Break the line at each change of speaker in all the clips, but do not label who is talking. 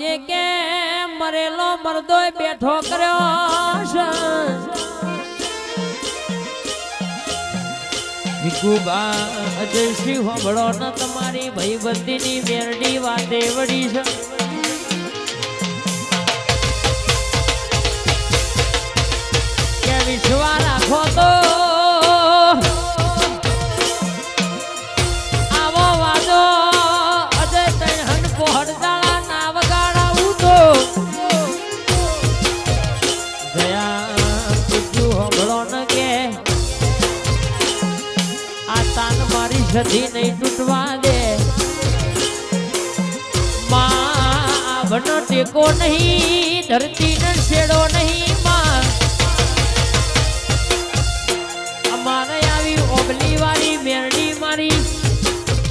જે કે મરેલો મરદોય બેઠો કર્યો? ભીખુબા અજયશ્રી હોબળો ન તમારી ભાઈબંધીની મેરડી વાતે વળી છે. કે વિશ્વા રાખો બનો ટેકો નહીં ધરતી ને છેડો નહીં અમારે આવી ઓબલી વાળી મેરડી મારી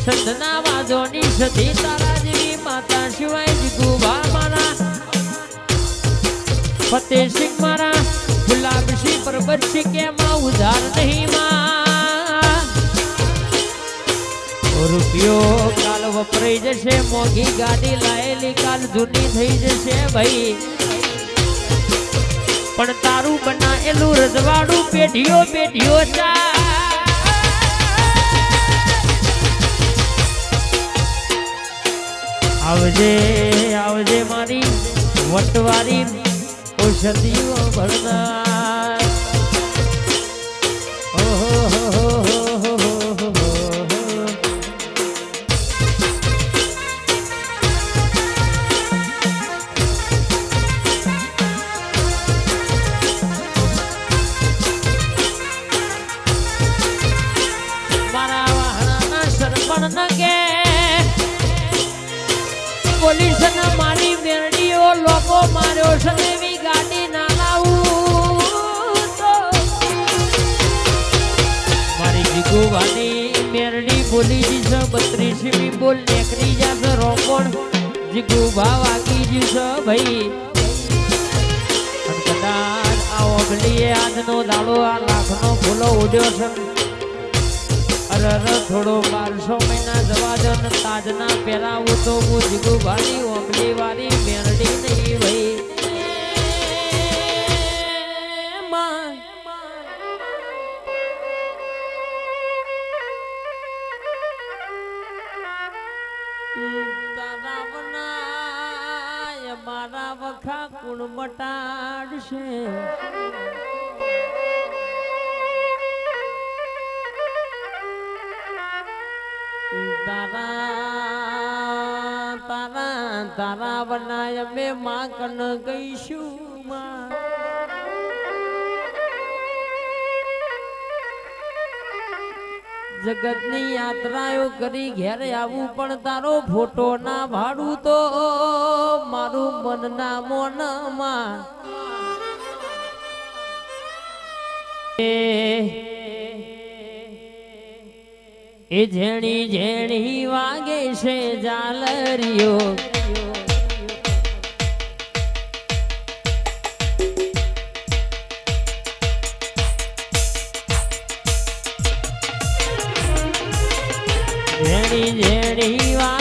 સંતના વાદોની સધી તારા માતા સિવાય જીગુબા મારા. ફતેહસિંહ મારા ગુલાબસિંહ છે કે માં ઉધાર નહીં માં રૂપિયો વપરાઈ જશે, મોંઘી ગાડી લાયેલી કાલ જૂની થઈ જશે ભાઈ. પણ તારું બનાયેલું રજવાડું પેઢીઓ પેઢીઓ આવજે આવજે મારી વટવારી ઔષધિઓ ભરનાર. જીગુવાની મેરડી બોલી જી બત્રીસ બત્રીસમી બોલ નેકરી જાશે રોકોણ જીગુ ભાવ આગી જી છે ભાઈ. કદાચ આ ઓગલીએ આજનો દાડો, આ લાખનો ફૂલો ઉડ્યો છે. અરે અરે, થોડો બારસો મહિના જવા દો ને તાજના પહેરાવું તો હું જીગુ ભારી ઓગલી વાળી મેરડી નહીં ભાઈ. વખા મટાડશે તારા તારા તારા બનાય અમે માં કન ગઈશું. જગતની યાત્રાઓ કરી ઘેર આવું પણ તારો ફોટો ના ભાડું તો મારું મન ના મોનમાં. એ ઝેણી ઝેણી વાગે છે જાલરિયો ઝેણી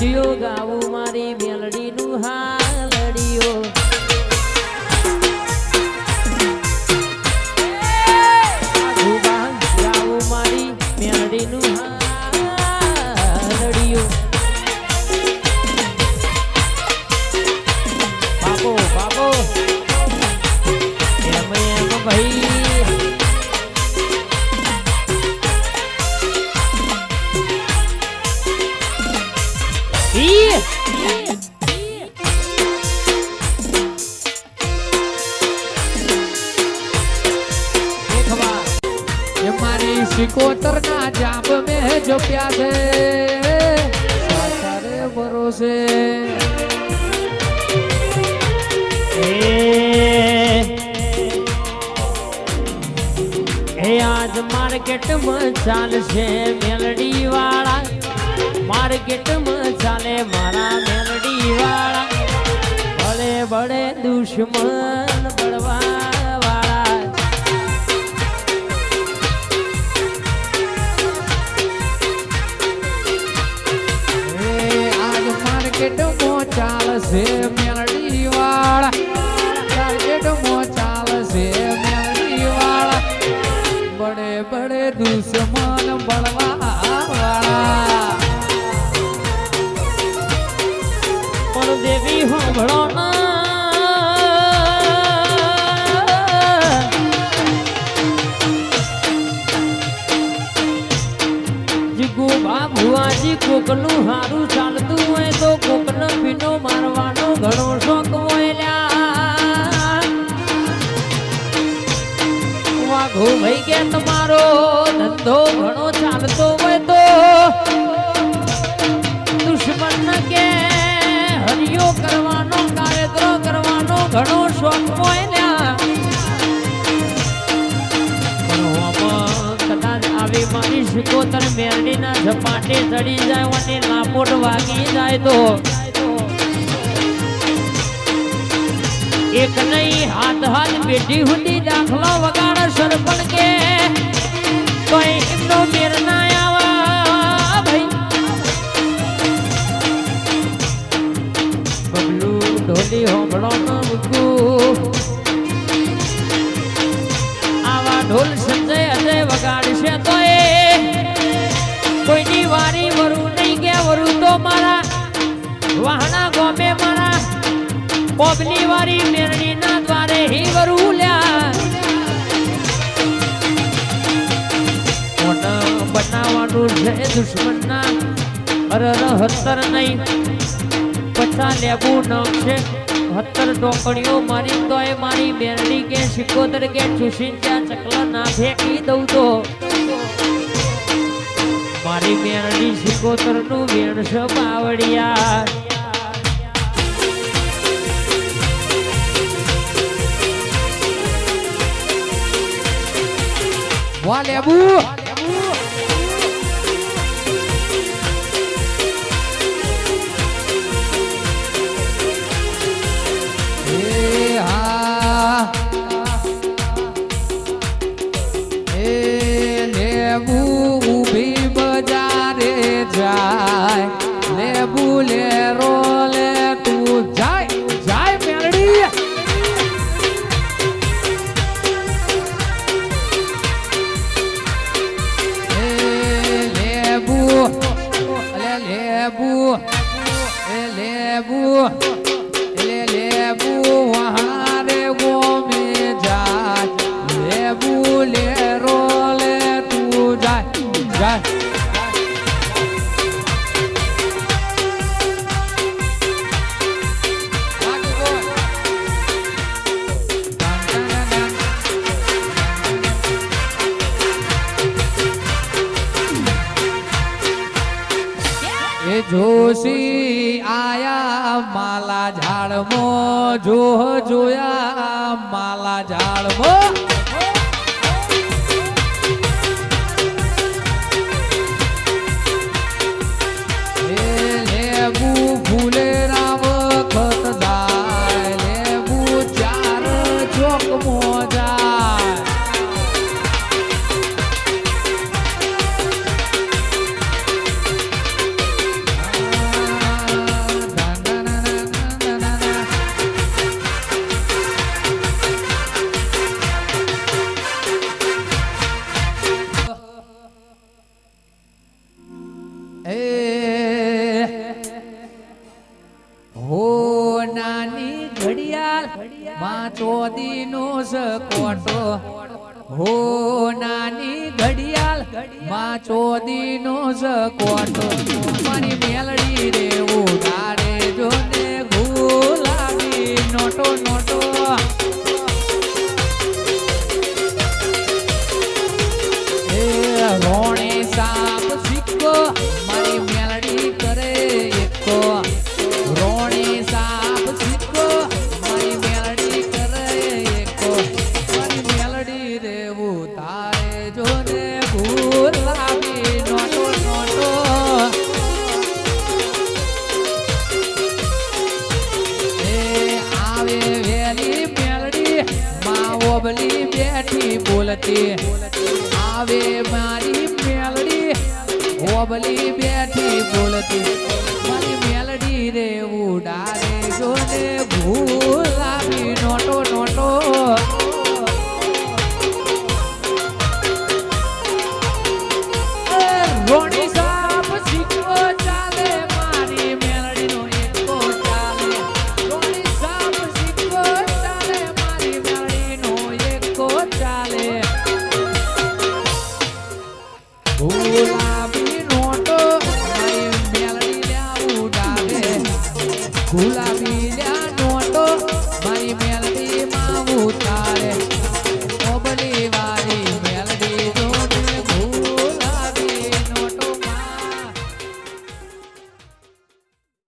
ဒီယောဂဝမာရီမြန်လရီနူဟာ જોપ્યા છે
સાસરે ભરોસે.
એ આજ માર્કેટમાં ચાલશે મેલડી વાળા માર્કેટમાં ચાલે મારા મેલડી વાળા ભલે ભલે દુશ્મન બળવા
માર્કેટમાં ચાલશે મેલડી વાળા માર્કેટમાં ચાલશે મેલડી વાળા બડે બડે દુશ્મન બળવા વાળા
પણ દેવી હોંભળો ના. બાબુઆજી કોકનું હારું કે તમારો ધંધો ઘણો ચાલતો હોય તો દુશ્મન કે હરિયો કરવાનો કાર્યક્રમ કરવાનો ઘણો શોખ હોય ને. આવી મારી શિકોતર મેરડીના ઝપાટે ચડી જાય અને લાપોટ વાગી જાય તો. એક નહીં હાથ હાથ પેઢી સુધી દાખલો વગાડ સરપણ કે. કોઈ એમનો મેર ના આવા ઢોલી હોંભળો મૂકું. કોબની વારી મેરણી ના દ્વારે હી વરુલ્યા લ્યા બનાવવાનું છે દુશ્મનના. અર હતર નહીં. પછા લેવું ન છે. હતર ટોકણીઓ મારી તોય મારી બેરડી કે સિકોતર કે ચૂસીન ત્યાં ચકલા ના ફેંકી દઉં તો. મારી બેરડી સિકોતરનું વેણ છે બાવડિયા
વાહ લેબુ ઝાડમાં જો જોયા માલા ઝાડમાં ઘડિયાળમાં ચોદીનો સકોટો હો નાની ઘડિયાળમાં ચોદીનો સકોટો મારી મેલડી રે ઉડાડે જોને ગુલાબી નોટો નોટો.